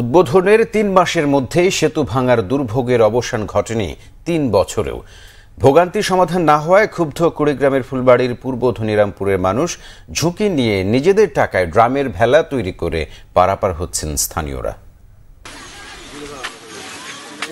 উদ্বোধনের তিন মাসের মধ্যেই সেতু ভাঙার দুর্ভোগের অবসান ঘটেনি তিন বছরেও। ভোগান্তি সমাধান না হওয়ায় ক্ষুব্ধ কুড়িগ্রামের ফুলবাড়ির পূর্ব ধনিরামপুরের মানুষ ঝুঁকি নিয়ে নিজেদের টাকায় ড্রামের ভেলা তৈরি করে পারাপার হচ্ছেন স্থানীয়রা।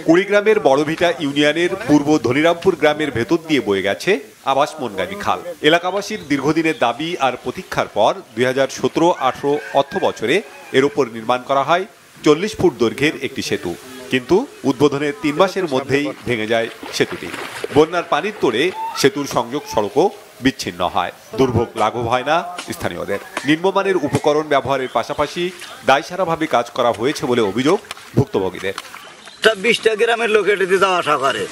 কুড়িগ্রামের বড়ভিটা ইউনিয়নের পূর্ব ধনিরামপুর গ্রামের ভেতর দিয়ে বয়ে গেছে আবাস মনগামী খাল। এলাকাবাসীর দীর্ঘদিনের দাবি আর প্রতীক্ষার পর দুই হাজার সতেরো আঠারো অর্থ বছরে এর ওপর নির্মাণ করা হয় চল্লিশ ফুট দৈর্ঘ্যের একটি সেতু। কিন্তু উদ্বোধনের তিন মাসের মধ্যেই ভেঙে যায় সেতুটি। বন্যার পানির তোড়ে সেতুর সংযোগ সড়কও বিচ্ছিন্ন হয়। দুর্ভোগ লাঘব হয় না স্থানীয়দের। নিম্নমানের উপকরণ ব্যবহারের পাশাপাশি দায়সারাভাবে কাজ করা হয়েছে বলে অভিযোগ ভুক্তভোগীদের। বিশটা গ্রামের লোক এটাতে যাওয়া আসা করে।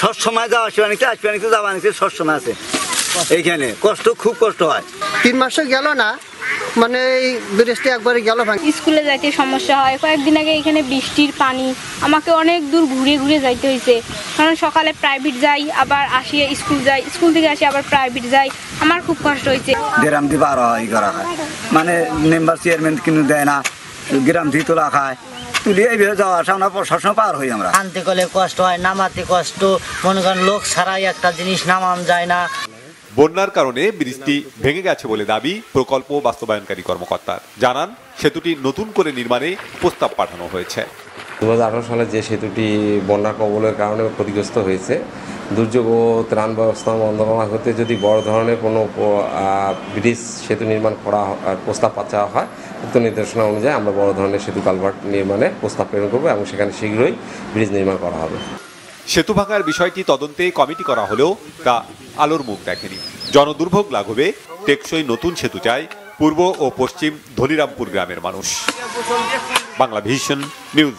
সব সময় যাওয়া আসা নিতে আসবে নিতে যাওয়া নিতে সব সময় আছে। এইখানে কষ্ট খুব কষ্ট হয়। তিন মাসও গেল না। মানে এই ব্রিজটা একবারে গেল ভাঙি স্কুলে যাইতে সমস্যা হয়। কয়েকদিন আগে এখানে বৃষ্টির পানি। আমাকে অনেক দূর ঘুরে ঘুরে যাইতে হয়েছে কারণ সকালে প্রাইভেট যাই আবার আসি স্কুল যাই। স্কুল থেকে আসি আবার প্রাইভেট যাই। আমার খুব কষ্ট হয়েছে গ্রাম দিয়ে বার হয় করা হয়। মানে মেম্বার চেয়ারম্যান কিন্তু দেয় না। গ্রাম দিয়ে তোলা খায়। তুলি এইভাবে যাওয়া আসা আমরা সবসময় পার হই আমরা। আনতে গেলে কষ্ট হয় নামাতে কষ্ট। মনে করেন লোক ছাড়াই একটা জিনিস নামান যায় না। বন্যার কারণে ব্রিজটি ভেঙে গেছে বলে দাবি প্রকল্প বাস্তবায়নকারী কর্মকর্তার। জানান, সেতুটি নতুন করে নির্মাণে প্রস্তাব পাঠানো হয়েছে। দু হাজার আঠারো সালে যে সেতুটি বন্যা কবলের কারণে ক্ষতিগ্রস্ত হয়েছে, দুর্যোগ ও ত্রাণ ব্যবস্থা মন্ত্রণালয় হতে যদি বড় ধরনের কোনো ব্রিজ সেতু নির্মাণ করা প্রস্তাব চাওয়া হয়, উক্ত নির্দেশনা অনুযায়ী আমরা বড় ধরনের সেতু কালভার্ট নির্মাণে প্রস্তাব প্রেরণ করব এবং সেখানে শীঘ্রই ব্রিজ নির্মাণ করা হবে। সেতু ভাঙার বিষয়টি তদন্তে কমিটি করা হলেও তা আলোর মুখ দেখেনি। জনদুর্ভোগ লাঘবে, টেকসই নতুন সেতু চায় পূর্ব ও পশ্চিম ধনিরামপুর গ্রামের মানুষ। Bangla vision news